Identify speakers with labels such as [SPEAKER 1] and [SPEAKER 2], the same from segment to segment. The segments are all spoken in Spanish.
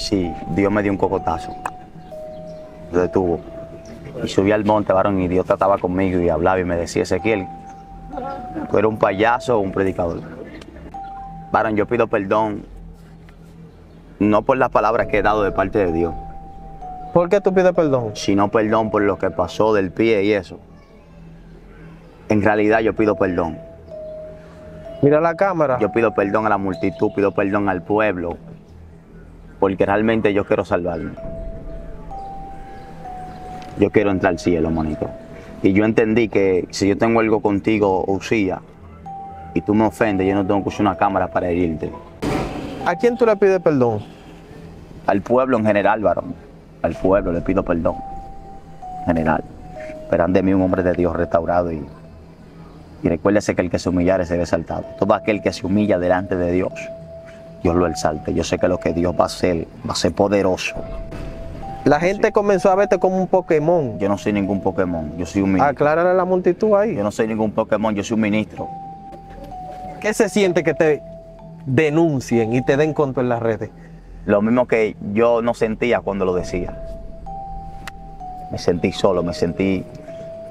[SPEAKER 1] Sí, Dios me dio un cocotazo. Me detuvo. Y subí al monte, varón, y Dios trataba conmigo y hablaba y me decía, Ezequiel, tú eres un payaso o un predicador. Varón, yo pido perdón, no por las palabras que he dado de parte de Dios,
[SPEAKER 2] ¿Por qué tú pides perdón?
[SPEAKER 1] sino perdón por lo que pasó del pie y eso. En realidad yo pido perdón.
[SPEAKER 2] Mira la cámara.
[SPEAKER 1] Yo pido perdón a la multitud, pido perdón al pueblo, porque realmente yo quiero salvarme. Yo quiero entrar al cielo, monito. Y yo entendí que si yo tengo algo contigo, Usía, y tú me ofendes, yo no tengo que usar una cámara para herirte.
[SPEAKER 2] ¿A quién tú le pides perdón?
[SPEAKER 1] Al pueblo en general, varón. Al pueblo le pido perdón. En general. Esperan de mí un hombre de Dios restaurado y, y recuérdese que el que se humillare será exaltado. Todo aquel que se humilla delante de Dios, Dios lo exalte. Yo sé que lo que Dios va a hacer va a ser poderoso.
[SPEAKER 2] La gente comenzó a verte como un Pokémon.
[SPEAKER 1] Yo no soy ningún Pokémon, yo soy un ministro.
[SPEAKER 2] Aclárale a la multitud ahí.
[SPEAKER 1] Yo no soy ningún Pokémon, yo soy un ministro.
[SPEAKER 2] ¿Qué se siente que te denuncien y te den contra en las redes?
[SPEAKER 1] Lo mismo que yo no sentía cuando lo decía. Me sentí solo, me sentí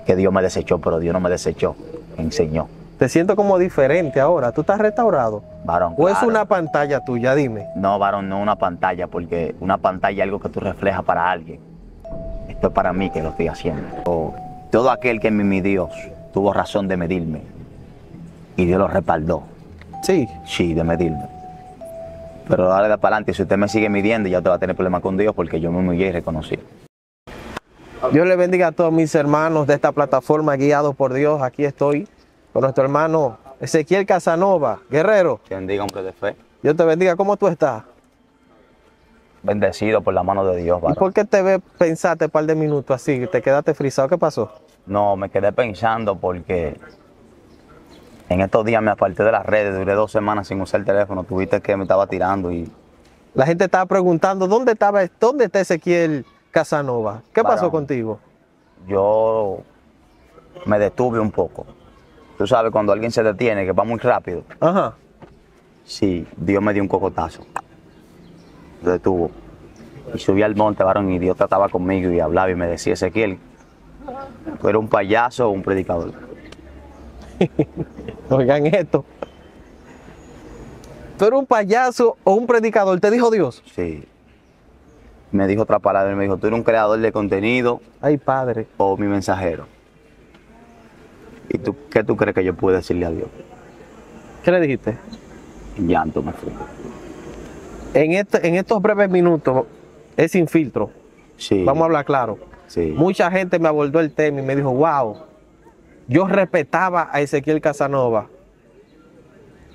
[SPEAKER 1] que Dios me desechó, pero Dios no me desechó, me enseñó.
[SPEAKER 2] Te siento como diferente ahora. ¿Tú estás restaurado?
[SPEAKER 1] Varón,
[SPEAKER 2] ¿O es una pantalla tuya? Dime.
[SPEAKER 1] No, varón, no una pantalla, porque una pantalla es algo que tú reflejas para alguien. Esto es para mí que lo estoy haciendo. O todo aquel que me midió tuvo razón de medirme. Y Dios lo respaldó.
[SPEAKER 2] Sí.
[SPEAKER 1] Sí, de medirme. Pero de para adelante, si usted me sigue midiendo, ya usted va a tener problemas con Dios porque yo me humillé y reconocí.
[SPEAKER 2] Dios le bendiga a todos mis hermanos de esta plataforma guiados por Dios. Aquí estoy con nuestro hermano Ezequiel Casanova, guerrero.
[SPEAKER 1] Que bendiga, hombre de fe.
[SPEAKER 2] Dios te bendiga. ¿Cómo tú estás?
[SPEAKER 1] Bendecido por la mano de Dios,
[SPEAKER 2] ¿Y
[SPEAKER 1] varón.
[SPEAKER 2] por qué te pensaste un par de minutos así? ¿Te quedaste frisado? ¿Qué pasó?
[SPEAKER 1] No, me quedé pensando porque en estos días me aparté de las redes, duré dos semanas sin usar el teléfono, tuviste que me estaba tirando y
[SPEAKER 2] La gente estaba preguntando, ¿dónde estaba, dónde está Ezequiel Casanova? ¿Qué pasó contigo?
[SPEAKER 1] yo me detuve un poco. Tú sabes, cuando alguien se detiene, que va muy rápido,
[SPEAKER 2] Ajá.
[SPEAKER 1] sí, Dios me dio un cocotazo. Me detuvo. Y subí al monte, varón, y Dios trataba conmigo y hablaba y me decía, Ezequiel, ¿tú eres un payaso o un predicador?
[SPEAKER 2] Oigan esto. ¿Tú eres un payaso o un predicador? Te dijo Dios.
[SPEAKER 1] Sí. Me dijo otra palabra, me dijo, ¿tú eres un creador de contenido
[SPEAKER 2] Ay, padre.
[SPEAKER 1] o mi mensajero? ¿Y tú qué tú crees que yo puedo decirle a Dios?
[SPEAKER 2] ¿Qué le dijiste?
[SPEAKER 1] En llanto me fui.
[SPEAKER 2] En, este- en estos breves minutos, es sin filtro.
[SPEAKER 1] Sí.
[SPEAKER 2] Vamos a hablar claro.
[SPEAKER 1] Sí.
[SPEAKER 2] Mucha gente me abordó el tema y me dijo, wow, yo respetaba a Ezequiel Casanova.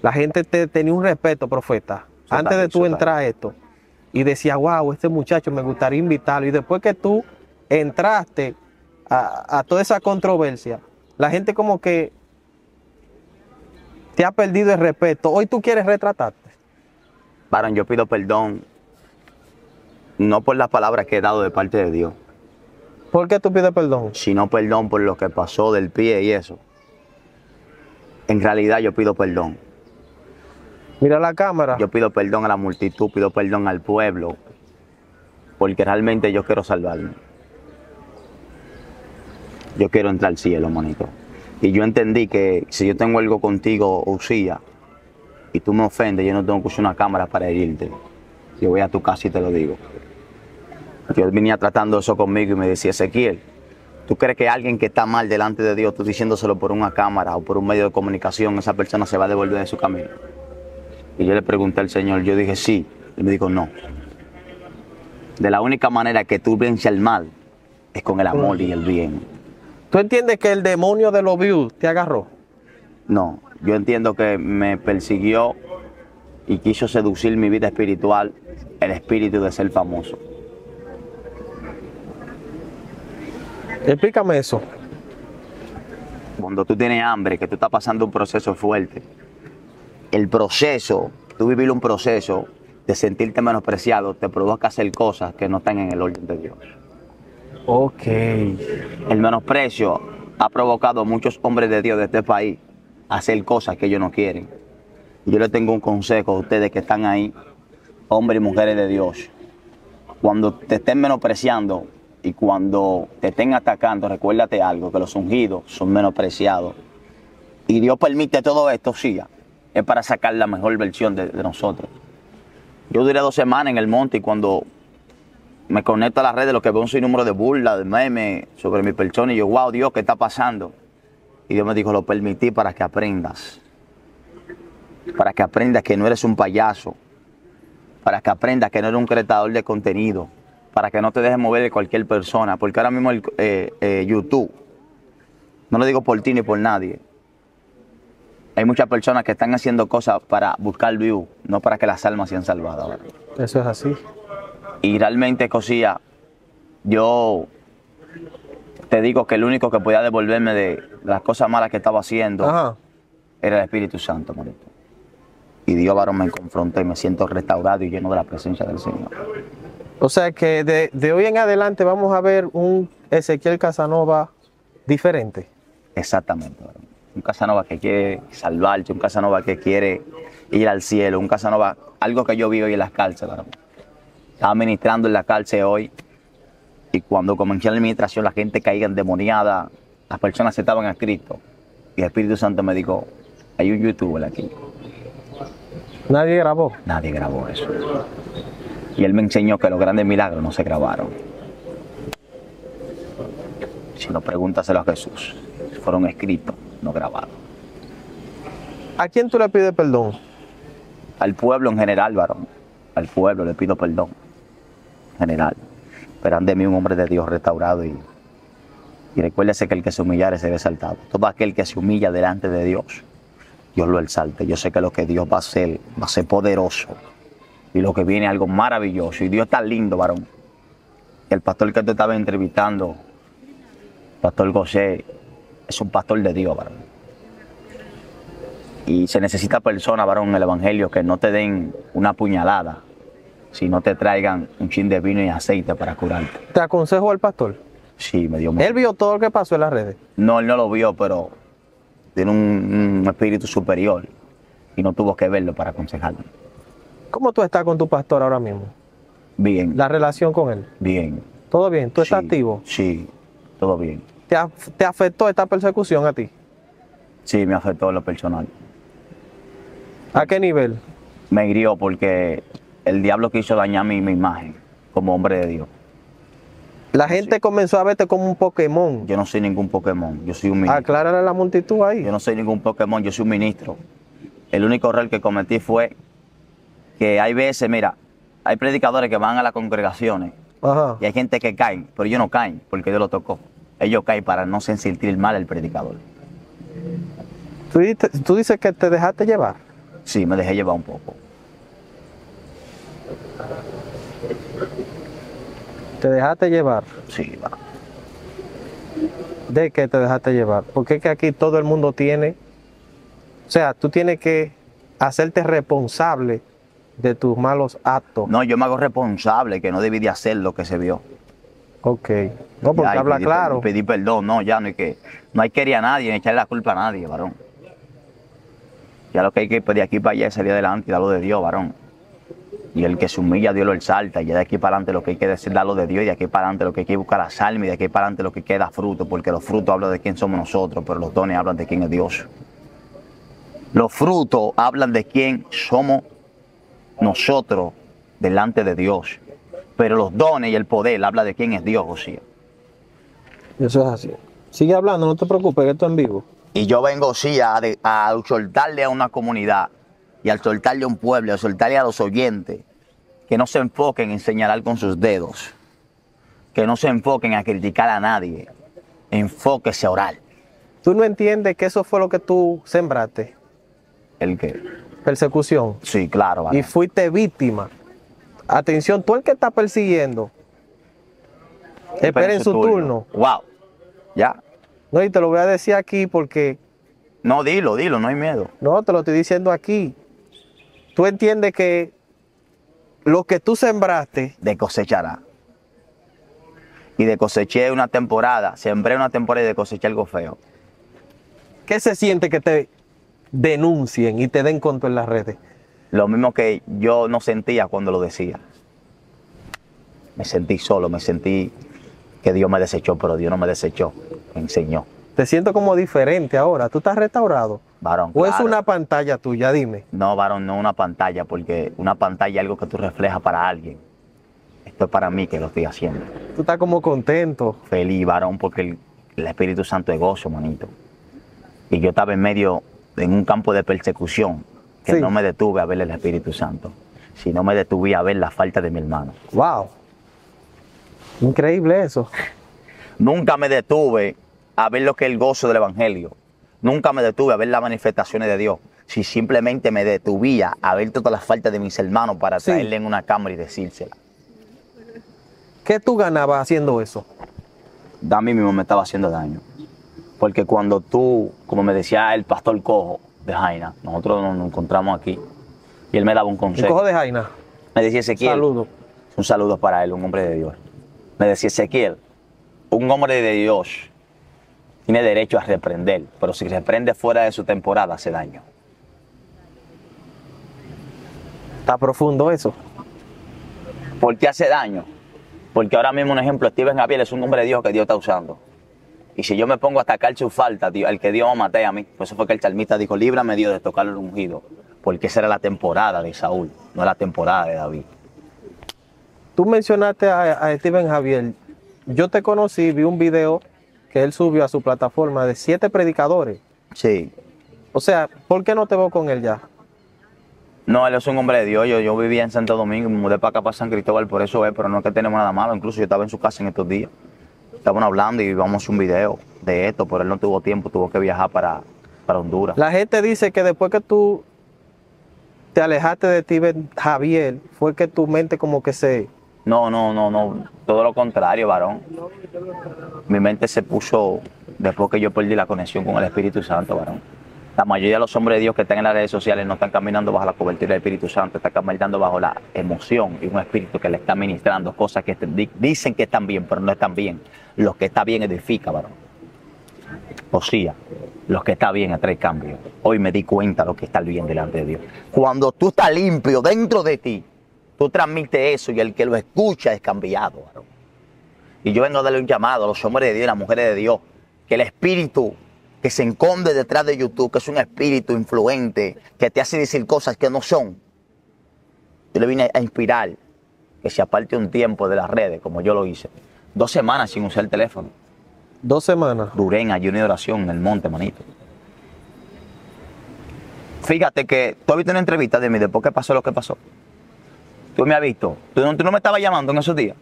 [SPEAKER 2] La gente te, tenía un respeto, profeta,
[SPEAKER 1] Eso
[SPEAKER 2] antes de tú entrar a esto. Y decía, wow, este muchacho me gustaría invitarlo. Y después que tú entraste a, a toda esa controversia, la gente como que te ha perdido el respeto. Hoy tú quieres retratarte.
[SPEAKER 1] Varón, yo pido perdón, no por las palabras que he dado de parte de Dios,
[SPEAKER 2] ¿Por qué tú pides perdón?
[SPEAKER 1] sino perdón por lo que pasó del pie y eso. En realidad yo pido perdón.
[SPEAKER 2] Mira la cámara.
[SPEAKER 1] Yo pido perdón a la multitud, pido perdón al pueblo, porque realmente yo quiero salvarme. Yo quiero entrar al cielo, monito. Y yo entendí que si yo tengo algo contigo, Usía, y tú me ofendes, yo no tengo que usar una cámara para herirte. Yo voy a tu casa y te lo digo. Yo venía tratando eso conmigo y me decía, Ezequiel, ¿tú crees que alguien que está mal delante de Dios, tú diciéndoselo por una cámara o por un medio de comunicación, esa persona se va a devolver de su camino? Y yo le pregunté al Señor, yo dije sí. Él me dijo no. De la única manera que tú vences al mal es con el amor y el bien.
[SPEAKER 2] ¿Tú entiendes que el demonio de los views te agarró?
[SPEAKER 1] No, yo entiendo que me persiguió y quiso seducir mi vida espiritual, el espíritu de ser famoso.
[SPEAKER 2] Explícame eso.
[SPEAKER 1] Cuando tú tienes hambre, que tú estás pasando un proceso fuerte, el proceso, tú vivir un proceso de sentirte menospreciado, te provoca hacer cosas que no están en el orden de Dios.
[SPEAKER 2] Ok.
[SPEAKER 1] El menosprecio ha provocado a muchos hombres de Dios de este país a hacer cosas que ellos no quieren. Yo les tengo un consejo a ustedes que están ahí, hombres y mujeres de Dios. cuando te estén menospreciando y cuando te estén atacando, recuérdate algo, que los ungidos son menospreciados. Y Dios permite todo esto, sí, es para sacar la mejor versión de, de nosotros. Yo duré dos semanas en el monte y cuando me conecto a las redes, lo que veo un sinnúmero de burlas, de memes sobre mi persona y yo, wow, Dios, ¿qué está pasando? Y Dios me dijo, lo permití para que aprendas. Para que aprendas que no eres un payaso. Para que aprendas que no eres un creador de contenido. Para que no te dejes mover de cualquier persona. Porque ahora mismo el, eh, eh, YouTube, no lo digo por ti ni por nadie. Hay muchas personas que están haciendo cosas para buscar view, no para que las almas sean salvadas.
[SPEAKER 2] Eso es así.
[SPEAKER 1] Y realmente, Cosilla, yo te digo que el único que podía devolverme de las cosas malas que estaba haciendo
[SPEAKER 2] Ajá.
[SPEAKER 1] era el Espíritu Santo, manito. Y Dios, varón, me confrontó y me siento restaurado y lleno de la presencia del Señor.
[SPEAKER 2] O sea que de, de hoy en adelante vamos a ver un Ezequiel Casanova diferente.
[SPEAKER 1] Exactamente, varón. Un Casanova que quiere salvarse, un Casanova que quiere ir al cielo, un Casanova, algo que yo vivo hoy en las cárceles, varón. Estaba ministrando en la cárcel hoy y cuando comencé la administración la gente caía endemoniada, las personas se estaban a Cristo. Y el Espíritu Santo me dijo, hay un youtuber aquí.
[SPEAKER 2] Nadie grabó.
[SPEAKER 1] Nadie grabó eso. Y él me enseñó que los grandes milagros no se grabaron. Si no, pregúntaselo a Jesús. Fueron escritos, no grabados.
[SPEAKER 2] ¿A quién tú le pides perdón?
[SPEAKER 1] Al pueblo en general, varón. Al pueblo le pido perdón. En general. Esperan de mí un hombre de Dios restaurado y, y recuérdese que el que se humillare será exaltado. Todo aquel que se humilla delante de Dios, Dios lo exalte. Yo sé que lo que Dios va a hacer va a ser poderoso y lo que viene es algo maravilloso. Y Dios está lindo, varón. El pastor que te estaba entrevistando, Pastor José, es un pastor de Dios, varón. Y se necesita personas, varón, en el Evangelio que no te den una puñalada, sino te traigan un chin de vino y aceite para curarte.
[SPEAKER 2] Te aconsejo al pastor.
[SPEAKER 1] Sí, me dio mucho.
[SPEAKER 2] Él vio todo lo que pasó en las redes.
[SPEAKER 1] No, él no lo vio, pero tiene un, un espíritu superior y no tuvo que verlo para aconsejarme.
[SPEAKER 2] ¿Cómo tú estás con tu pastor ahora mismo?
[SPEAKER 1] Bien,
[SPEAKER 2] La relación con él.
[SPEAKER 1] bien.
[SPEAKER 2] ¿Todo bien? ¿Tú estás
[SPEAKER 1] Sí,
[SPEAKER 2] activo?
[SPEAKER 1] Sí, todo bien.
[SPEAKER 2] ¿Te, af- te afectó esta persecución a ti?
[SPEAKER 1] Sí, me afectó en lo personal.
[SPEAKER 2] ¿A qué nivel?
[SPEAKER 1] Me hirió porque el diablo quiso dañar mi, mi imagen como hombre de Dios.
[SPEAKER 2] La gente comenzó a verte como un Pokémon.
[SPEAKER 1] Yo no soy ningún Pokémon, yo soy un ministro.
[SPEAKER 2] Aclárale a la multitud ahí.
[SPEAKER 1] Yo no soy ningún Pokémon, yo soy un ministro. El único error que cometí fue que hay veces, mira, hay predicadores que van a las congregaciones
[SPEAKER 2] Ajá.
[SPEAKER 1] y hay gente que cae, pero ellos no caen porque Dios lo tocó. Ellos caen para no sentir mal al predicador.
[SPEAKER 2] ¿Tú, dices- tú dices que te dejaste llevar.
[SPEAKER 1] Sí, me dejé llevar un poco.
[SPEAKER 2] Te dejaste llevar.
[SPEAKER 1] Sí, va.
[SPEAKER 2] ¿De qué te dejaste llevar? Porque es que aquí todo el mundo tiene. O sea, tú tienes que hacerte responsable de tus malos actos.
[SPEAKER 1] No, yo me hago responsable que no debí de hacer lo que se vio.
[SPEAKER 2] Ok. No, porque habla
[SPEAKER 1] pedí-
[SPEAKER 2] claro.
[SPEAKER 1] Pedí perdón, no, ya no hay que, no hay que herir a nadie, ni echarle la culpa a nadie, varón. Ya lo que hay que ir de aquí para allá es salir adelante y dar lo de Dios, varón. Y el que se humilla, Dios lo exalta. Y de aquí para adelante lo que hay que decir, lo de Dios. Y de aquí para adelante lo que hay que buscar las almas. Y de aquí para adelante lo que queda fruto. Porque los frutos hablan de quién somos nosotros, pero los dones hablan de quién es Dios. Los frutos hablan de quién somos nosotros delante de Dios. Pero los dones y el poder hablan de quién es Dios, José.
[SPEAKER 2] Eso es así. Sigue hablando, no te preocupes, que esto es en vivo.
[SPEAKER 1] Y yo vengo, sí, a, de- a soltarle a una comunidad y al soltarle a un pueblo, a soltarle a los oyentes, que no se enfoquen en señalar con sus dedos, que no se enfoquen a criticar a nadie, enfóquese a orar.
[SPEAKER 2] Tú no entiendes que eso fue lo que tú sembraste,
[SPEAKER 1] El que,
[SPEAKER 2] persecución,
[SPEAKER 1] sí, claro,
[SPEAKER 2] y fuiste víctima. Atención, tú el que está persiguiendo, esperen su turno.
[SPEAKER 1] Wow, ya.
[SPEAKER 2] No, y te lo voy a decir aquí porque
[SPEAKER 1] No, dilo, dilo, no hay miedo.
[SPEAKER 2] no te lo estoy diciendo aquí. Tú entiendes que lo que tú sembraste,
[SPEAKER 1] De cosechará. Y de coseché una temporada, sembré una temporada y de coseché algo feo.
[SPEAKER 2] ¿qué se siente que te denuncien y te den contra en las redes?
[SPEAKER 1] Lo mismo que yo no sentía cuando lo decía. Me sentí solo, me sentí que Dios me desechó, pero Dios no me desechó, me enseñó.
[SPEAKER 2] Te siento como diferente ahora. ¿Tú estás restaurado?
[SPEAKER 1] Varón,
[SPEAKER 2] ¿O es una pantalla tuya? Dime.
[SPEAKER 1] No, varón, no una pantalla, porque una pantalla es algo que tú reflejas para alguien. Esto es para mí que lo estoy haciendo.
[SPEAKER 2] Tú estás como contento.
[SPEAKER 1] Feliz, varón, porque el, el Espíritu Santo es gozo, manito. Y yo estaba en medio, en un campo de persecución, que
[SPEAKER 2] Sí.
[SPEAKER 1] no me detuve a ver el Espíritu Santo, sino me detuve a ver la falta de mi hermano.
[SPEAKER 2] Wow. Increíble eso.
[SPEAKER 1] Nunca me detuve a ver lo que es el gozo del Evangelio. Nunca me detuve a ver las manifestaciones de Dios. Si simplemente me detuvía a ver todas las faltas de mis hermanos para
[SPEAKER 2] Sí.
[SPEAKER 1] traerle en una cámara y decírsela.
[SPEAKER 2] ¿Qué tú ganabas haciendo eso?
[SPEAKER 1] A mí mismo me estaba haciendo daño. Porque cuando tú, como me decía el pastor Cojo de Jaina, nosotros nos encontramos aquí y él me daba un
[SPEAKER 2] El
[SPEAKER 1] consejo.
[SPEAKER 2] cojo de Jaina.
[SPEAKER 1] Me decía Ezequiel,
[SPEAKER 2] Saludo.
[SPEAKER 1] un saludo para él, un hombre de Dios. Me decía Ezequiel, un hombre de Dios tiene derecho a reprender, pero si reprende fuera de su temporada hace daño.
[SPEAKER 2] Está profundo eso.
[SPEAKER 1] ¿Por qué hace daño? Porque ahora mismo un ejemplo, Steven Javier es un hombre de Dios que Dios está usando. Y si yo me pongo a atacar su falta, el que Dios me mate a mí, por eso fue que el salmista dijo, líbrame Dios de tocar el ungido, porque esa era la temporada de Saúl, no la temporada de David.
[SPEAKER 2] Tú mencionaste a, a Steven Javier. Yo te conocí, vi un video que él subió a su plataforma de siete predicadores.
[SPEAKER 1] Sí.
[SPEAKER 2] O sea, ¿por qué no te veo con él ya?
[SPEAKER 1] No, él es un hombre de Dios. Yo, yo vivía en Santo Domingo y me mudé para acá, para San Cristóbal, por eso es, pero no es que tenemos nada malo. Incluso yo estaba en su casa en estos días. Estaban hablando y íbamos a hacer un video de esto, pero él no tuvo tiempo, tuvo que viajar para, para Honduras.
[SPEAKER 2] La gente dice que después que tú te alejaste de Steven Javier, fue que tu mente como que se...
[SPEAKER 1] No, no, no, no. Todo lo contrario, varón. Mi mente se puso después que yo perdí la conexión con el Espíritu Santo, varón. La mayoría de los hombres de Dios que están en las redes sociales no están caminando bajo la cobertura del Espíritu Santo, están caminando bajo la emoción y un espíritu que le está ministrando cosas que dicen que están bien, pero no están bien. Lo que está bien edifica, varón. O sea, lo que está bien atrae cambio. Hoy me di cuenta de lo que está bien delante de Dios. Cuando tú estás limpio dentro de ti, tú transmites eso y el que lo escucha es cambiado. varón. Y yo vengo a darle un llamado a los hombres de Dios y las mujeres de Dios, que el espíritu que se esconde detrás de YouTube, que es un espíritu influente, que te hace decir cosas que no son, yo le vine a inspirar que se aparte un tiempo de las redes, como yo lo hice. Dos semanas sin usar el teléfono.
[SPEAKER 2] Dos semanas.
[SPEAKER 1] Duré en ayuno y oración en el monte, manito. Fíjate que tú has visto una entrevista de mí después que pasó lo que pasó. Tú me has visto. Tú no, tú no me estabas llamando en esos días.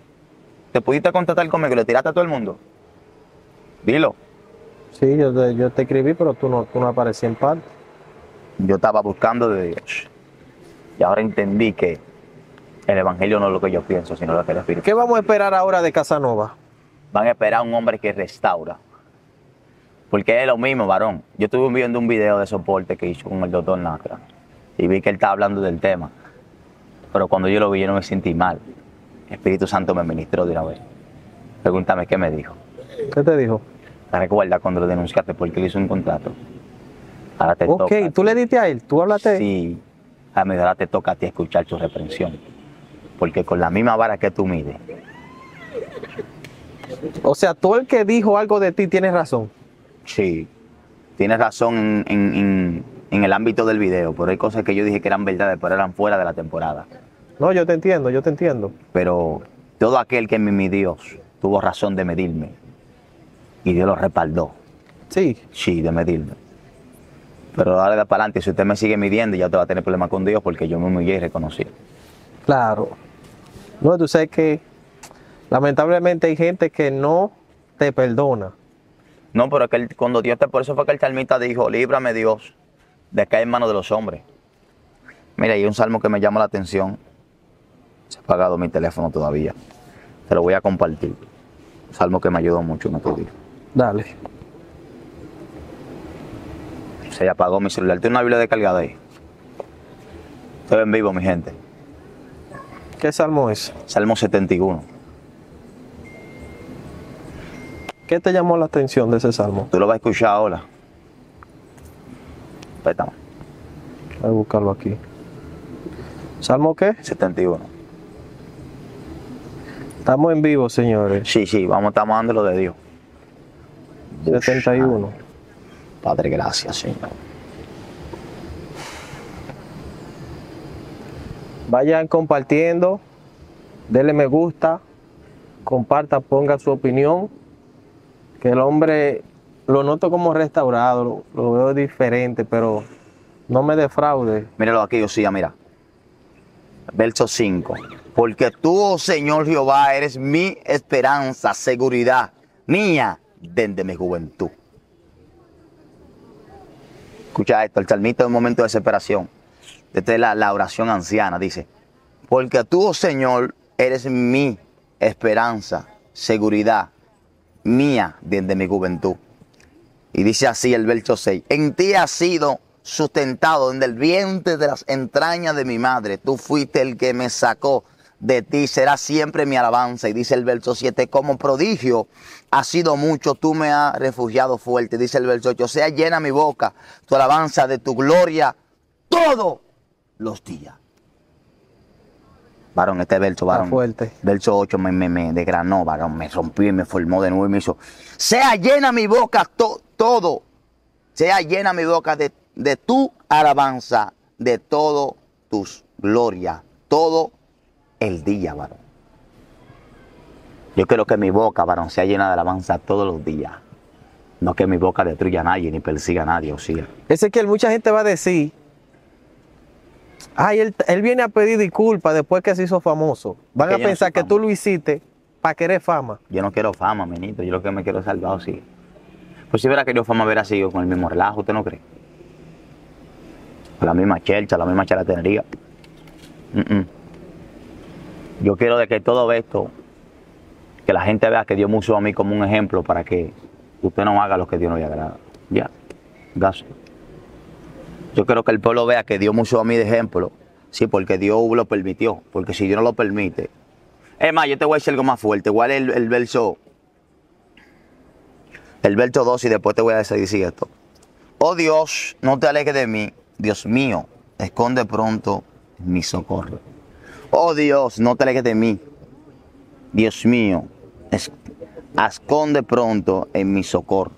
[SPEAKER 1] Te pudiste contactar conmigo y le tiraste a todo el mundo. Dilo.
[SPEAKER 2] Sí, yo te, yo te escribí, pero tú no, tú no aparecías en parte.
[SPEAKER 1] Yo estaba buscando de Dios. Y ahora entendí que el evangelio no es lo que yo pienso, sino lo que el Espíritu.
[SPEAKER 2] ¿Qué vamos a esperar ahora de Casanova?
[SPEAKER 1] Van a esperar a un hombre que restaura. Porque es lo mismo, varón. Yo estuve viendo un video de soporte que hizo con el doctor Natra. Y vi que él estaba hablando del tema. Pero cuando yo lo vi, yo no me sentí mal. El Espíritu Santo me ministró de una vez. Pregúntame qué me dijo.
[SPEAKER 2] ¿Qué te dijo?
[SPEAKER 1] ¿Te recuerdas cuando lo denunciaste porque él hizo un contrato? Ahora te
[SPEAKER 2] Ok,
[SPEAKER 1] toca.
[SPEAKER 2] tú le diste a él, tú hablaste.
[SPEAKER 1] Sí. A mí ahora te toca a ti escuchar su reprensión. Porque con la misma vara que tú mides,
[SPEAKER 2] O sea, tú el que dijo algo de ti tienes razón.
[SPEAKER 1] Sí, tienes razón en, en- en- en el ámbito del video, pero hay cosas que yo dije que eran verdades, pero eran fuera de la temporada.
[SPEAKER 2] No, yo te entiendo, yo te entiendo.
[SPEAKER 1] Pero todo aquel que me midió tuvo razón de medirme. Y Dios lo respaldó,
[SPEAKER 2] Sí,
[SPEAKER 1] sí, de medirme. Pero ahora de para adelante, si usted me sigue midiendo, ya te va a tener problemas con Dios porque yo me humillé y reconocí.
[SPEAKER 2] claro. No, tú sabes que lamentablemente hay gente que no te perdona.
[SPEAKER 1] No, pero que él- cuando Dios te, por eso fue que el salmista dijo, líbrame Dios de caer en manos de los hombres. Mira, hay un salmo que me llama la atención. Se ha apagado mi teléfono todavía. Te lo voy a compartir. Un salmo que me ayudó mucho en estos días.
[SPEAKER 2] Dale.
[SPEAKER 1] Se apagó mi celular. ¿Tiene una Biblia descargada ahí? Estoy en vivo, mi gente.
[SPEAKER 2] ¿Qué salmo es?
[SPEAKER 1] Salmo 71.
[SPEAKER 2] ¿Qué te llamó la atención de ese salmo?
[SPEAKER 1] Tú lo vas a escuchar ahora. Pétame.
[SPEAKER 2] Voy a buscarlo aquí. ¿Salmo qué?
[SPEAKER 1] 71.
[SPEAKER 2] Estamos en vivo, señores.
[SPEAKER 1] Sí, sí, vamos, estamos dando lo de Dios.
[SPEAKER 2] 71.
[SPEAKER 1] Padre, gracias, Señor.
[SPEAKER 2] Vayan compartiendo, denle me gusta, comparta, ponga su opinión. Que el hombre lo noto como restaurado, lo, veo diferente, pero no me defraude.
[SPEAKER 1] Míralo aquí, Osía, mira. Verso 5. Porque tú, oh Señor Jehová, eres mi esperanza, seguridad mía desde mi juventud. Escucha esto, el salmista en un momento de desesperación. Esta es la, la oración anciana, dice. Porque tú, oh Señor, eres mi esperanza, seguridad mía desde mi juventud. Y dice así el verso 6. En ti ha sido sustentado desde el vientre de las entrañas de mi madre. Tú fuiste el que me sacó de ti. Será siempre mi alabanza. Y dice el verso 7. Como prodigio ha sido mucho. Tú me has refugiado fuerte. Dice el verso 8. Sea llena mi boca tu alabanza de tu gloria todos los días. Varón, este verso, varón.
[SPEAKER 2] fuerte.
[SPEAKER 1] Verso 8 me, me, me desgranó, varón. Me rompió y me formó de nuevo y me hizo. Sea llena mi boca to- todo. Sea llena mi boca de, de tu alabanza, de todo tus glorias, todo el día, varón. Yo quiero que mi boca, varón, sea llena de alabanza todos los días. No que mi boca destruya a nadie ni persiga a nadie, o sea.
[SPEAKER 2] Ezequiel, mucha gente va a decir, ay, él, él viene a pedir disculpas después que se hizo famoso. Van
[SPEAKER 1] Que
[SPEAKER 2] a
[SPEAKER 1] no
[SPEAKER 2] pensar que tú lo hiciste para querer fama.
[SPEAKER 1] Yo no quiero fama, menito. Yo lo que me quiero es salvado, sí. Pues si hubiera querido fama, hubiera sido con el mismo relajo, ¿usted no cree? La misma chelcha, la misma charatenería. Mm. Yo quiero de que todo esto, que la gente vea que Dios me usó a mí como un ejemplo para que usted no haga lo que Dios no le agrada. Ya, gasto. Yo quiero que el pueblo vea que Dios me usó a mí de ejemplo. Sí, porque Dios lo permitió. Porque si Dios no lo permite, es más, yo te voy a decir algo más fuerte. Igual el, el verso. El verso 2 y después te voy a decir esto. Oh Dios, no te alejes de mí. Dios mío, esconde pronto mi socorro. Oh Dios, no te alejes de mí. Dios mío, es- esconde pronto en mi socorro.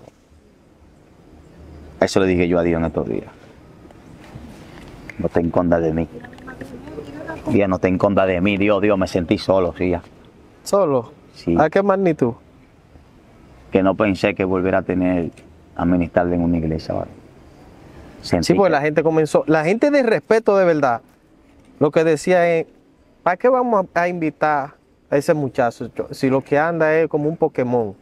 [SPEAKER 1] Eso le dije yo a Dios en estos días. No te escondas de mí. Dios, no te escondas de mí. Dios, Dios, me sentí solo, sí, ya.
[SPEAKER 2] Solo.
[SPEAKER 1] Sí.
[SPEAKER 2] ¿A qué magnitud?
[SPEAKER 1] Que no pensé que volviera a tener a ministrar en una iglesia. ¿vale?
[SPEAKER 2] Sí, pues la gente comenzó, la gente de respeto de verdad, lo que decía es, ¿para qué vamos a, invitar a ese muchacho si lo que anda es como un Pokémon?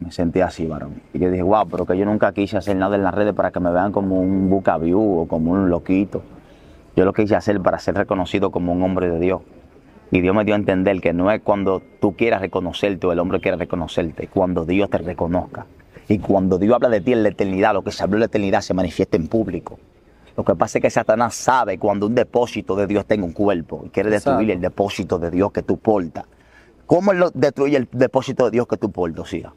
[SPEAKER 1] me sentí así, varón. Y yo dije, wow, pero que yo nunca quise hacer nada en las redes para que me vean como un bucaviú o como un loquito. Yo lo quise hacer para ser reconocido como un hombre de Dios. Y Dios me dio a entender que no es cuando tú quieras reconocerte o el hombre quiera reconocerte, cuando Dios te reconozca. Y cuando Dios habla de ti en la eternidad, lo que se habló en la eternidad se manifiesta en público. Lo que pasa es que Satanás sabe cuando un depósito de Dios tenga un cuerpo y quiere destruir
[SPEAKER 2] Exacto.
[SPEAKER 1] el depósito de Dios que tú portas. ¿Cómo él lo destruye el depósito de Dios que tú portas, o sea?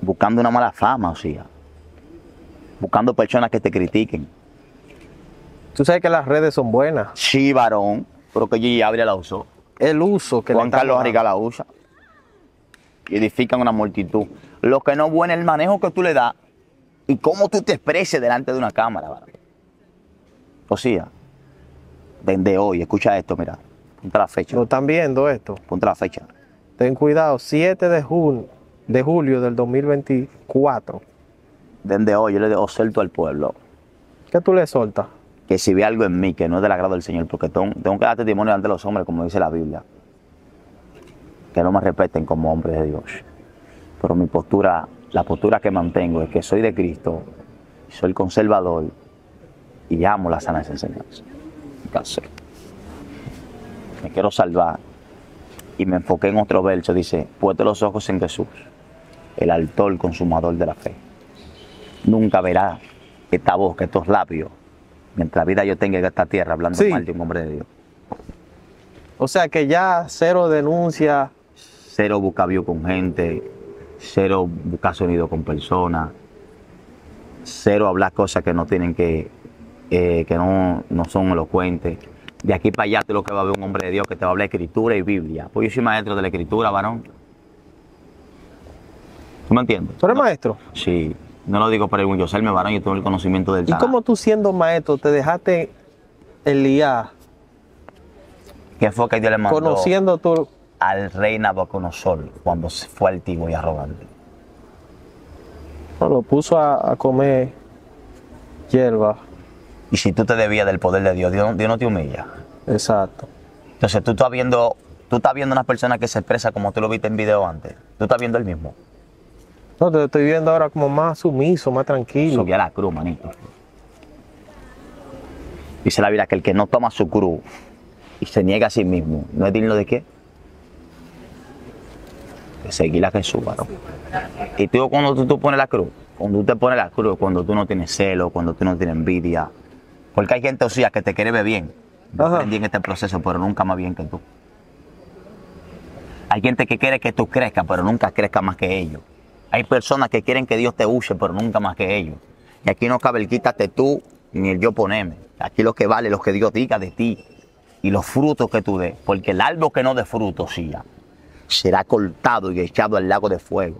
[SPEAKER 1] Buscando una mala fama, o sea. Buscando personas que te critiquen.
[SPEAKER 2] Tú sabes que las redes son buenas.
[SPEAKER 1] Sí, varón, pero que Gigi Ávila la usó.
[SPEAKER 2] El uso que le
[SPEAKER 1] Juan
[SPEAKER 2] estamos
[SPEAKER 1] Carlos. Arriga la usa. Y edifican una multitud. Lo que no es bueno es el manejo que tú le das y cómo tú te expreses delante de una cámara, varón. O sea, desde hoy, escucha esto, mira. Punta la fecha.
[SPEAKER 2] Lo están viendo esto.
[SPEAKER 1] Punta la fecha.
[SPEAKER 2] Ten cuidado, 7 de junio, de julio del 2024.
[SPEAKER 1] Desde hoy yo le dejo suelto al pueblo.
[SPEAKER 2] ¿Qué tú le soltas?
[SPEAKER 1] Que si ve algo en mí que no es del agrado del Señor, porque tengo, que dar testimonio ante los hombres, como dice la Biblia, que no me respeten como hombre de Dios. Pero mi postura, la postura que mantengo es que soy de Cristo, soy conservador y amo las sanas enseñanzas. Me quiero salvar y me enfoqué en otro verso, dice, puesto los ojos en Jesús, el autor consumador de la fe. Nunca verá esta voz, que estos labios, mientras vida yo tenga en esta tierra hablando
[SPEAKER 2] Sí.
[SPEAKER 1] mal de un hombre de Dios.
[SPEAKER 2] O sea que ya cero denuncia.
[SPEAKER 1] Cero busca view con gente, cero buscar sonido con personas, cero hablar cosas que no tienen que, eh, que no, no son elocuentes. De aquí para allá tú lo que va a ver un hombre de Dios que te va a hablar escritura y Biblia. Pues yo soy maestro de la escritura, varón. ¿Tú me entiendes?
[SPEAKER 2] ¿Tú eres maestro?
[SPEAKER 1] Sí. No lo digo para el yo serme varón, yo tengo el conocimiento del
[SPEAKER 2] ¿Y
[SPEAKER 1] Tanakh.
[SPEAKER 2] cómo tú siendo maestro te dejaste Elías
[SPEAKER 1] ¿Qué fue que Dios le mandó
[SPEAKER 2] conociendo tú?
[SPEAKER 1] al rey Nabucodonosor cuando fue altivo y arrogante?
[SPEAKER 2] No, lo puso a, a comer hierba.
[SPEAKER 1] Y si tú te debías del poder de Dios, Dios, no- Dios no te humilla.
[SPEAKER 2] Exacto.
[SPEAKER 1] Entonces tú estás viendo, tú estás viendo una persona que se expresa como tú lo viste en video antes. Tú estás viendo el mismo.
[SPEAKER 2] No, te estoy viendo ahora como más sumiso, más tranquilo.
[SPEAKER 1] Subió a la cruz, manito. Dice la Biblia que el que no toma su cruz y se niega a sí mismo, ¿no es digno de qué? De seguir a Jesús, varón. Y tú cuando tú, tú pones la cruz, cuando tú te pones la cruz, cuando tú no tienes celo, cuando tú no tienes envidia, porque hay gente, o sea, que te quiere ver bien,
[SPEAKER 2] Ajá.
[SPEAKER 1] aprendí en este proceso, pero nunca más bien que tú. Hay gente que quiere que tú crezcas, pero nunca crezcas más que ellos. Hay personas que quieren que Dios te use, pero nunca más que ellos. Y aquí no cabe el quítate tú ni el yo poneme. Aquí lo que vale es lo que Dios diga de ti y los frutos que tú des. Porque el árbol que no dé frutos, sí, ya, será cortado y echado al lago de fuego.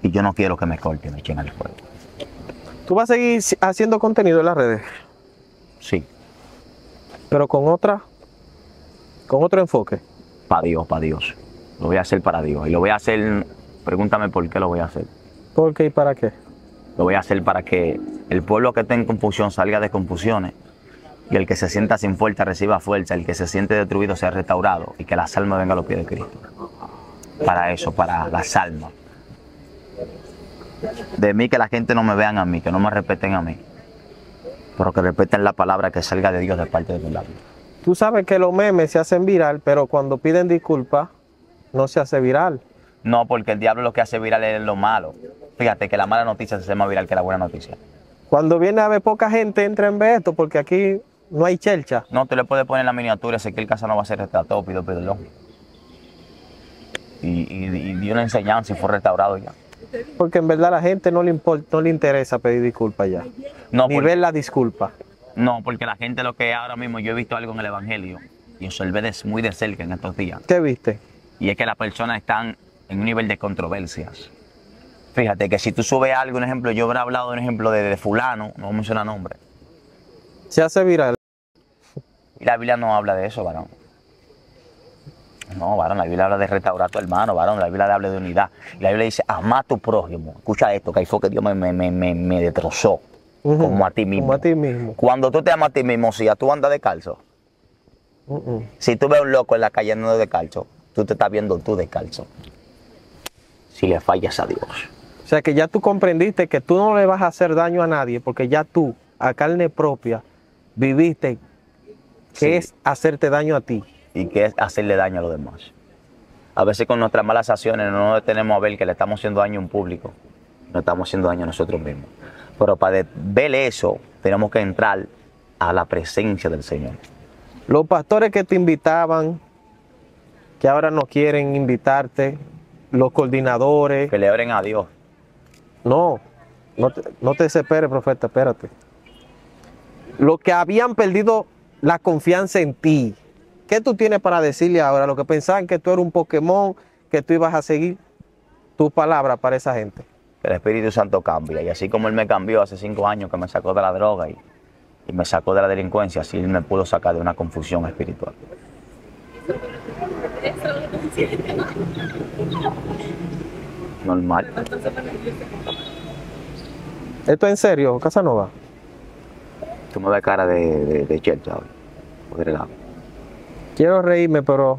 [SPEAKER 1] Y yo no quiero que me corten, me echen al fuego.
[SPEAKER 2] Tú vas a seguir haciendo contenido en las redes,
[SPEAKER 1] Sí,
[SPEAKER 2] pero con otra, con otro enfoque.
[SPEAKER 1] para Dios, para Dios. Lo voy a hacer para Dios. Y lo voy a hacer, pregúntame por qué lo voy a hacer.
[SPEAKER 2] ¿Por qué y para qué?
[SPEAKER 1] Lo voy a hacer para que el pueblo que esté en confusión salga de confusiones y el que se sienta sin fuerza reciba fuerza, el que se siente destruido sea restaurado y que las almas vengan a los pies de Cristo. Para eso, para las almas. De mí que la gente no me vean a mí, que no me respeten a mí, pero que respeten la palabra que salga de Dios de parte de tu lado.
[SPEAKER 2] Tú sabes que los memes se hacen viral, pero cuando piden disculpas, no se hace viral.
[SPEAKER 1] No, porque el diablo lo que hace viral es lo malo. Fíjate que la mala noticia se hace más viral que la buena noticia.
[SPEAKER 2] Cuando viene a ver poca gente, entra en ver esto, porque aquí no hay chelcha.
[SPEAKER 1] No, tú le puedes poner la miniatura, sé que el caso no va a ser retratado, pido perdón. Y, y, y dio una enseñanza y fue restaurado ya.
[SPEAKER 2] Porque en verdad a la gente no le, importa, no le interesa pedir disculpas ya.
[SPEAKER 1] No
[SPEAKER 2] ni
[SPEAKER 1] porque,
[SPEAKER 2] ver la disculpa.
[SPEAKER 1] no, porque la gente lo que ahora mismo, yo he visto algo en el Evangelio y observé muy de cerca en estos días.
[SPEAKER 2] ¿Qué viste?
[SPEAKER 1] Y es que las personas están en un nivel de controversias. Fíjate que si tú subes algo, un ejemplo, yo habré hablado de un ejemplo de, de fulano, no voy a mencionar nombre.
[SPEAKER 2] Se hace viral.
[SPEAKER 1] Y la Biblia no habla de eso, varón. No, varón, la Biblia habla de restaurar a tu hermano, varón. La Biblia habla de unidad. Y la Biblia dice, ama a tu prójimo. Escucha esto, que ahí fue que Dios me, me, me, me, me destrozó. Como a ti mismo.
[SPEAKER 2] Como a ti mismo.
[SPEAKER 1] Cuando tú te amas a ti mismo, si ya tú andas descalzo.
[SPEAKER 2] Ujú.
[SPEAKER 1] Si tú ves a un loco en la calle no descalzo, tú te estás viendo tú descalzo. Si le fallas a Dios.
[SPEAKER 2] O sea que ya tú comprendiste que tú no le vas a hacer daño a nadie, porque ya tú, a carne propia, viviste que
[SPEAKER 1] Sí.
[SPEAKER 2] es hacerte daño a ti.
[SPEAKER 1] y que es hacerle daño a los demás. A veces con nuestras malas acciones no nos detenemos a ver que le estamos haciendo daño a un público, no estamos haciendo daño a nosotros mismos. Pero para ver eso, tenemos que entrar a la presencia del Señor.
[SPEAKER 2] Los pastores que te invitaban, que ahora no quieren invitarte, los coordinadores,
[SPEAKER 1] Que le oren a Dios.
[SPEAKER 2] no, no te, no te desesperes, profeta, espérate. Los que habían perdido la confianza en ti, ¿qué tú tienes para decirle ahora? Los que pensaban que tú eras un Pokémon, que tú ibas a seguir tus palabras para esa gente.
[SPEAKER 1] El Espíritu Santo cambia. Y así como Él me cambió hace cinco años, que me sacó de la droga y, y me sacó de la delincuencia, así Él me pudo sacar de una confusión espiritual. Normal.
[SPEAKER 2] ¿Esto es en serio, Casanova?
[SPEAKER 1] Tú me ves cara de, de, de chercha hoy. de.
[SPEAKER 2] Quiero reírme, pero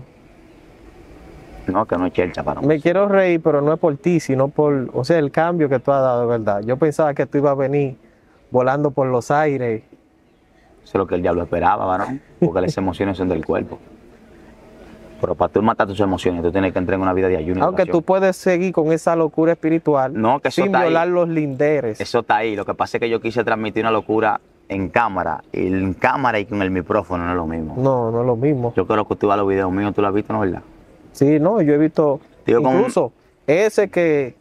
[SPEAKER 1] No, que no es chercha para mí.
[SPEAKER 2] me quiero reír, pero no es por ti, sino por, o sea, el cambio que tú has dado, ¿verdad? Yo pensaba que tú ibas a venir volando por los aires.
[SPEAKER 1] Eso es lo que el diablo esperaba, varón. Porque las emociones son del cuerpo. Pero para tú matar tus emociones, tú tienes que entrar en una vida de ayuno.
[SPEAKER 2] Aunque tú puedes seguir con esa locura espiritual
[SPEAKER 1] No, que
[SPEAKER 2] sin
[SPEAKER 1] ahí.
[SPEAKER 2] violar los linderes.
[SPEAKER 1] Eso está ahí. Lo que pasa es que yo quise transmitir una locura en cámara. Y en cámara y con el micrófono no es lo mismo.
[SPEAKER 2] No, no es lo mismo.
[SPEAKER 1] Yo creo que tú vas a los videos míos, tú lo has visto, ¿no es verdad?
[SPEAKER 2] Sí, no, yo he visto
[SPEAKER 1] Digo, con-
[SPEAKER 2] incluso ese que,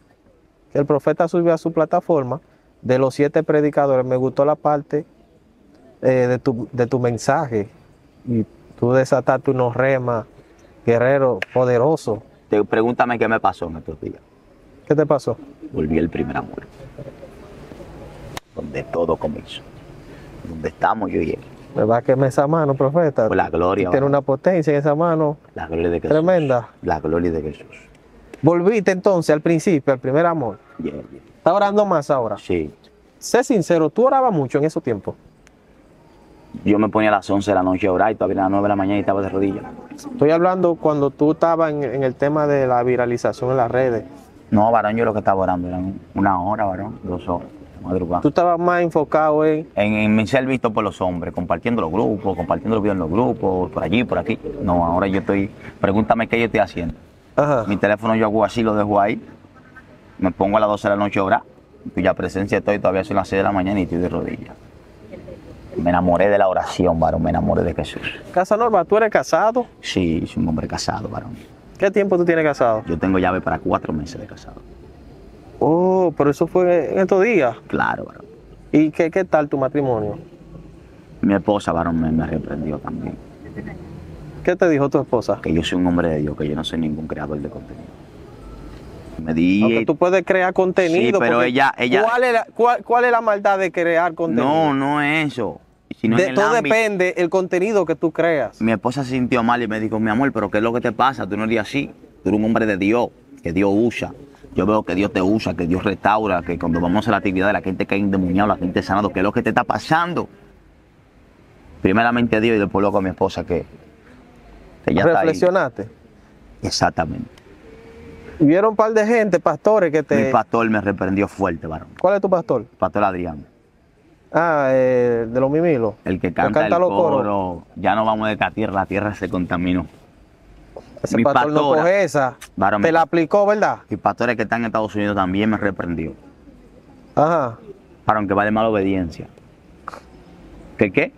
[SPEAKER 2] que el profeta subió a su plataforma de los siete predicadores. Me gustó la parte eh, de, tu, de tu mensaje. y tú desataste unos remas, guerrero poderoso.
[SPEAKER 1] Te, pregúntame qué me pasó en estos días.
[SPEAKER 2] ¿Qué te pasó?
[SPEAKER 1] Volví el primer amor. Donde todo comenzó. Donde estamos yo y él.
[SPEAKER 2] Me va a quemar esa mano, profeta.
[SPEAKER 1] Por la gloria.
[SPEAKER 2] Y tiene una potencia en esa mano
[SPEAKER 1] La gloria de Jesús.
[SPEAKER 2] tremenda.
[SPEAKER 1] La gloria de Jesús.
[SPEAKER 2] Volviste entonces al principio, al primer amor.
[SPEAKER 1] Bien, bien.
[SPEAKER 2] Está orando más ahora.
[SPEAKER 1] Sí.
[SPEAKER 2] Sé sincero, tú orabas mucho en esos tiempos.
[SPEAKER 1] Yo me ponía a las 11 de la noche a orar y todavía a las 9 de la mañana y estaba de rodillas.
[SPEAKER 2] Estoy hablando cuando tú estabas en, en el tema de la viralización en las redes.
[SPEAKER 1] No, varón, yo lo que estaba orando eran una hora, varón, dos horas, madrugada.
[SPEAKER 2] Tú estabas más enfocado en...
[SPEAKER 1] En, en mi ser visto por los hombres, compartiendo los grupos, compartiendo los videos en los grupos, por allí, por aquí. No, ahora yo estoy, pregúntame qué yo estoy haciendo.
[SPEAKER 2] Ajá.
[SPEAKER 1] Mi teléfono yo hago así, lo dejo ahí, me pongo a las 12 de la noche a orar, cuya presencia estoy, todavía son las 6 de la mañana y estoy de rodillas. Me enamoré de la oración, varón, me enamoré de Jesús.
[SPEAKER 2] Casanova, ¿tú eres casado?
[SPEAKER 1] Sí, soy un hombre casado, varón.
[SPEAKER 2] ¿Qué tiempo tú tienes casado?
[SPEAKER 1] Yo tengo llave para cuatro meses de casado.
[SPEAKER 2] Oh, pero eso fue en estos días.
[SPEAKER 1] Claro, varón.
[SPEAKER 2] ¿Y qué, qué tal tu matrimonio?
[SPEAKER 1] Mi esposa, varón, me, me reprendió también.
[SPEAKER 2] ¿Qué te dijo tu esposa?
[SPEAKER 1] Que yo soy un hombre de Dios, que yo no soy ningún creador de contenido. Me di...
[SPEAKER 2] Aunque tú puedes crear contenido.
[SPEAKER 1] Sí, pero ella- ella-
[SPEAKER 2] ¿cuál, es la, cuál, cuál es la maldad de crear contenido?
[SPEAKER 1] No, no es eso. Sino
[SPEAKER 2] De-
[SPEAKER 1] en el
[SPEAKER 2] todo
[SPEAKER 1] ámbito-
[SPEAKER 2] depende el contenido que tú creas.
[SPEAKER 1] Mi esposa se sintió mal y me dijo, mi amor, pero ¿qué es lo que te pasa? Tú no eres así. Tú eres un hombre de Dios, que Dios usa. Yo veo que Dios te usa, que Dios restaura, que cuando vamos a la actividad la gente cae endemoniada, la gente sanado. ¿Qué es lo que te está pasando? Primeramente Dios y después luego a mi esposa que, que ya está ahí.
[SPEAKER 2] Reflexionaste.
[SPEAKER 1] Exactamente.
[SPEAKER 2] Y vieron un par de gente, pastores, que te...
[SPEAKER 1] Mi pastor me reprendió fuerte, varón.
[SPEAKER 2] ¿Cuál es tu pastor?
[SPEAKER 1] Pastor Adrián.
[SPEAKER 2] Ah, eh, de los mimilos.
[SPEAKER 1] El que
[SPEAKER 2] Que
[SPEAKER 1] canta,
[SPEAKER 2] canta
[SPEAKER 1] el
[SPEAKER 2] los coros.
[SPEAKER 1] coro. Ya no vamos de esta tierra, la tierra se contaminó.
[SPEAKER 2] Ese
[SPEAKER 1] Mi
[SPEAKER 2] pastor no coge esa.
[SPEAKER 1] Varón,
[SPEAKER 2] Te la aplicó, ¿verdad?
[SPEAKER 1] Y pastores que están en Estados Unidos también me reprendió.
[SPEAKER 2] Ajá.
[SPEAKER 1] Para aunque va de mala obediencia. ¿Qué qué?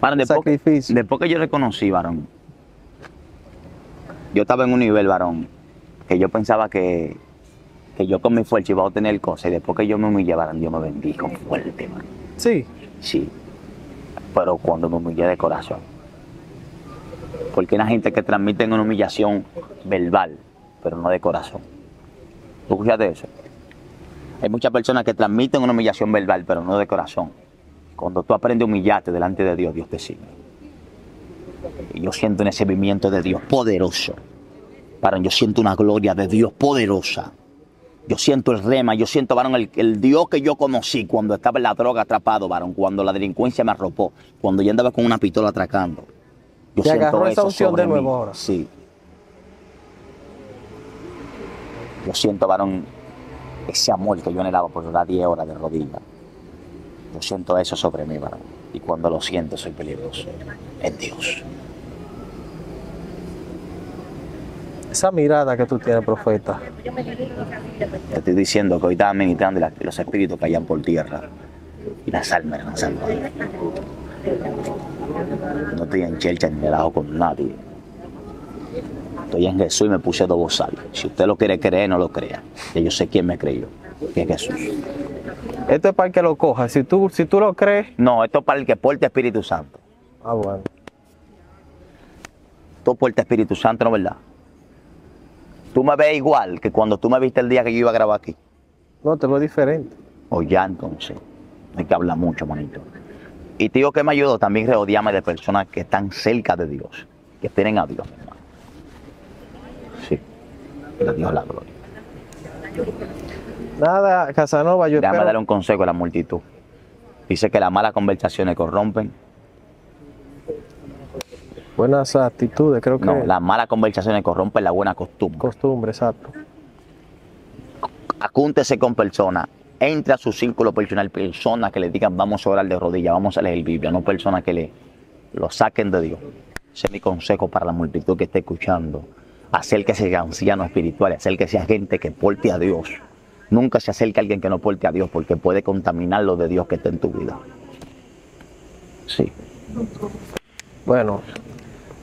[SPEAKER 1] Varón, después, que-
[SPEAKER 2] Sacrificio.
[SPEAKER 1] después que yo reconocí, varón, yo estaba en un nivel, varón, que yo pensaba que, que yo con mi fuerza iba a obtener cosas y después que yo me humillé, varón, yo me bendijo fuerte, varón.
[SPEAKER 2] Sí.
[SPEAKER 1] Sí, pero cuando me humillé de corazón. Porque hay una gente que transmite una humillación verbal, pero no de corazón. ¿Tú escuchaste eso? Hay muchas personas que transmiten una humillación verbal, pero no de corazón. Cuando tú aprendes a humillarte delante de Dios, Dios te sigue. Y yo siento un recibimiento de Dios poderoso. Para yo siento una gloria de Dios poderosa. Yo siento el rema, yo siento, varón, el, el Dios que yo conocí cuando estaba en la droga atrapado, varón, cuando la delincuencia me arropó, cuando yo andaba con una pistola atracando. Yo
[SPEAKER 2] Te agarró esa
[SPEAKER 1] sobre
[SPEAKER 2] de nuevo
[SPEAKER 1] mí.
[SPEAKER 2] ahora.
[SPEAKER 1] Sí. Yo siento, varón, ese amor que yo anhelaba por durar 10 horas de rodillas. Yo siento eso sobre mí, varón. Y cuando lo siento, soy peligroso. En Dios.
[SPEAKER 2] Esa mirada que tú tienes, profeta.
[SPEAKER 1] Te estoy diciendo que hoy estaba meditando los espíritus caían por tierra y las almas eran salvadas. No estoy en chelcha ni relajo con nadie. Estoy en Jesús y me puse dos bozal. Si usted lo quiere creer, no lo crea. Que yo sé quién me creyó, que es Jesús.
[SPEAKER 2] Esto es para el que lo coja. Si tú, si tú lo crees,
[SPEAKER 1] No, esto es para el que porte Espíritu Santo.
[SPEAKER 2] ah, bueno.
[SPEAKER 1] Tú porte Espíritu Santo, ¿no es verdad? Tú me ves igual que cuando tú me viste el día que yo iba a grabar aquí.
[SPEAKER 2] No, te veo diferente.
[SPEAKER 1] O ya entonces. Hay que hablar mucho, manito. Y te digo que me ayudó también rodearme de personas que están cerca de Dios, que tienen a Dios, mi hermano. Sí. De Dios la gloria.
[SPEAKER 2] Nada, Casanova, yo
[SPEAKER 1] Déjame
[SPEAKER 2] espero...
[SPEAKER 1] darle un consejo a la multitud. Dice que las malas conversaciones corrompen.
[SPEAKER 2] Buenas actitudes, creo que
[SPEAKER 1] No, las malas conversaciones corrompen la buena costumbre.
[SPEAKER 2] costumbre, exacto.
[SPEAKER 1] Acúntese con personas. Entre a su círculo personal, personas que le digan vamos a orar de rodillas, vamos a leer Biblia, no personas que le lo saquen de Dios. Ese es mi consejo para la multitud que esté escuchando. Acérquese a ancianos espirituales, acérquese a gente que porte a Dios. Nunca se acerque a alguien que no porte a Dios porque puede contaminar lo de Dios que está en tu vida. Sí.
[SPEAKER 2] Bueno,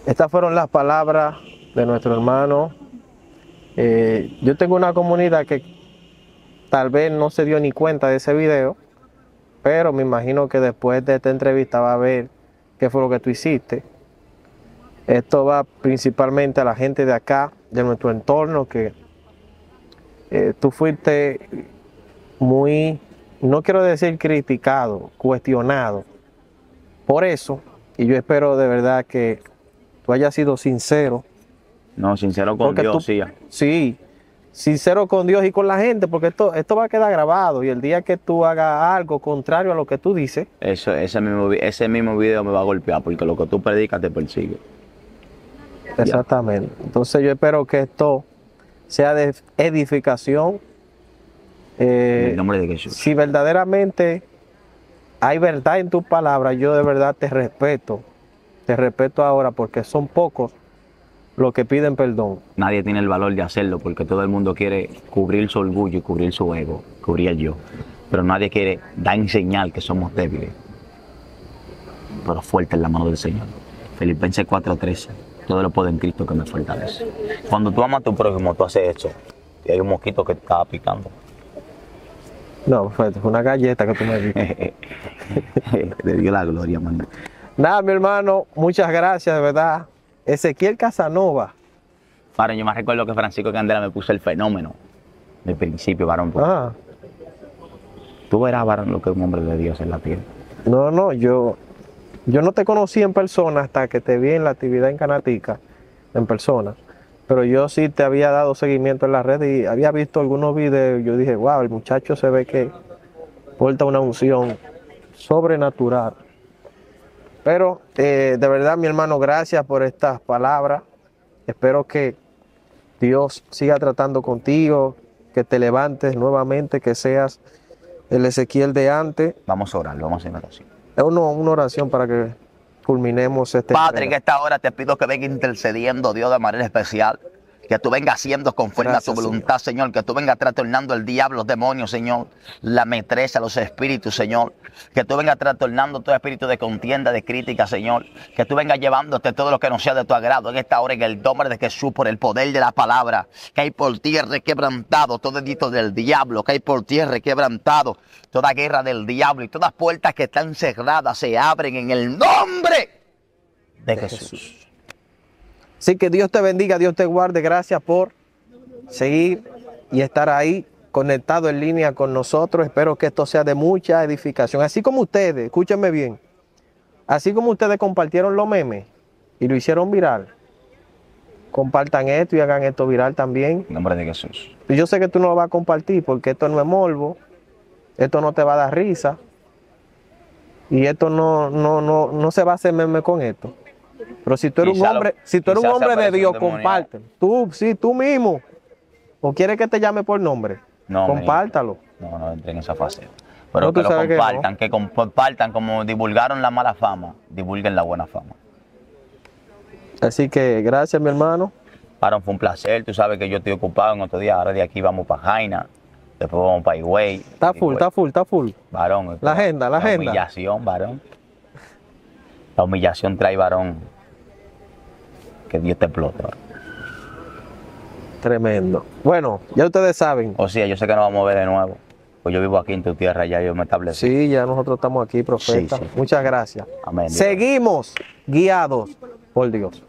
[SPEAKER 2] estas fueron las palabras de nuestro hermano. Eh, yo tengo una comunidad que tal vez no se dio ni cuenta de ese video, pero me imagino que después de esta entrevista va a ver qué fue lo que tú hiciste. Esto va principalmente a la gente de acá, de nuestro entorno, que eh, tú fuiste muy, no quiero decir criticado, cuestionado. Por eso, y yo espero de verdad que tú hayas sido sincero.
[SPEAKER 1] No, sincero con
[SPEAKER 2] porque
[SPEAKER 1] Dios,
[SPEAKER 2] tú-
[SPEAKER 1] sí.
[SPEAKER 2] Sí, sincero con Dios y con la gente, porque esto, esto va a quedar grabado y el día que tú hagas algo contrario a lo que tú dices,
[SPEAKER 1] Eso, ese, mismo, ese mismo video me va a golpear porque lo que tú predicas te persigue.
[SPEAKER 2] Exactamente. Entonces yo espero que esto sea de edificación.
[SPEAKER 1] En
[SPEAKER 2] Eh,
[SPEAKER 1] el nombre de Jesús.
[SPEAKER 2] si verdaderamente hay verdad en tus palabras, yo de verdad te respeto. Te respeto ahora porque son pocos los que piden perdón.
[SPEAKER 1] Nadie tiene el valor de hacerlo porque todo el mundo quiere cubrir su orgullo y cubrir su ego, cubrir el yo. Pero nadie quiere dar en señal que somos débiles. Pero fuerte en la mano del Señor. Filipenses 4:13. Todo lo puedo en Cristo que me fortalece. Cuando tú amas a tu prójimo, tú haces eso. Y hay un mosquito que te estaba picando.
[SPEAKER 2] No, fue una galleta que tú me diste.
[SPEAKER 1] Le dio la gloria, mano.
[SPEAKER 2] Nada, mi hermano, muchas gracias, de verdad. Ezequiel Casanova.
[SPEAKER 1] Varón, yo me recuerdo que Francisco Candela me puso el fenómeno del principio, varón.
[SPEAKER 2] Ah,
[SPEAKER 1] Tú verás, varón, lo que es un hombre de Dios en la tierra.
[SPEAKER 2] no, no, yo, yo no te conocí en persona hasta que te vi en la actividad en Canatica, en persona. Pero yo sí te había dado seguimiento en la red y había visto algunos videos. Yo dije, wow, el muchacho se ve que porta una unción sobrenatural. Pero eh, de verdad, mi hermano, gracias por estas palabras. Espero que Dios siga tratando contigo, que te levantes nuevamente, que seas el Ezequiel de antes.
[SPEAKER 1] Vamos a orar, vamos a hacer una oración.
[SPEAKER 2] Es una, una oración para que culminemos este.
[SPEAKER 1] Padre, en
[SPEAKER 2] entrega.
[SPEAKER 1] esta hora te pido que venga intercediendo, Dios, de manera especial. Que tú vengas haciendo conforme
[SPEAKER 2] Gracias,
[SPEAKER 1] a tu voluntad, Señor. Que tú vengas trastornando el diablo, los demonios, Señor. La metresa, los espíritus, Señor. Que tú vengas trastornando todo espíritu de contienda, de crítica, Señor. Que tú vengas llevándote todo lo que no sea de tu agrado en esta hora, en el nombre de Jesús, por el poder de la palabra. Que hay por tierra quebrantado todo edicto del diablo. Que hay por tierra quebrantado toda guerra del diablo. Y todas puertas que están cerradas se abren en el nombre de Jesús.
[SPEAKER 2] Así que Dios te bendiga, Dios te guarde. Gracias por seguir y estar ahí conectado en línea con nosotros. Espero que esto sea de mucha edificación. Así como ustedes, escúchenme bien, así como ustedes compartieron los memes y lo hicieron viral, compartan esto y hagan esto viral también.
[SPEAKER 1] En nombre de Jesús.
[SPEAKER 2] Y Yo sé que tú no lo vas a compartir porque esto no es morbo, esto no te va a dar risa y esto no, no, no, no se va a hacer meme con esto. Pero si tú eres un
[SPEAKER 1] lo-
[SPEAKER 2] hombre, si tú eres un hombre de Dios, comparte. Tú, sí, tú mismo. ¿O quieres que te llame por nombre?
[SPEAKER 1] No,
[SPEAKER 2] Compártalo.
[SPEAKER 1] No, no entré en esa fase. Pero
[SPEAKER 2] No,
[SPEAKER 1] que lo
[SPEAKER 2] sabes que no.
[SPEAKER 1] compartan, que, compartan como divulgaron la mala fama, divulguen la buena fama.
[SPEAKER 2] Así que gracias, mi hermano.
[SPEAKER 1] Varón, fue un placer. Tú sabes que yo estoy ocupado en otro día. Ahora de aquí vamos para Jaina. Después vamos para Higüey.
[SPEAKER 2] Está full, está full, está full.
[SPEAKER 1] Varón.
[SPEAKER 2] La agenda, la agenda.
[SPEAKER 1] humillación, varón. La humillación trae varón. Que Dios te explote.
[SPEAKER 2] Tremendo. Bueno, ya ustedes saben.
[SPEAKER 1] O sea, yo sé que nos vamos a ver de nuevo. Pues yo vivo aquí en tu tierra, ya yo me establecí.
[SPEAKER 2] Sí, ya nosotros estamos aquí, profeta.
[SPEAKER 1] Sí, sí.
[SPEAKER 2] Muchas gracias.
[SPEAKER 1] Amén. Dios.
[SPEAKER 2] Seguimos guiados por Dios.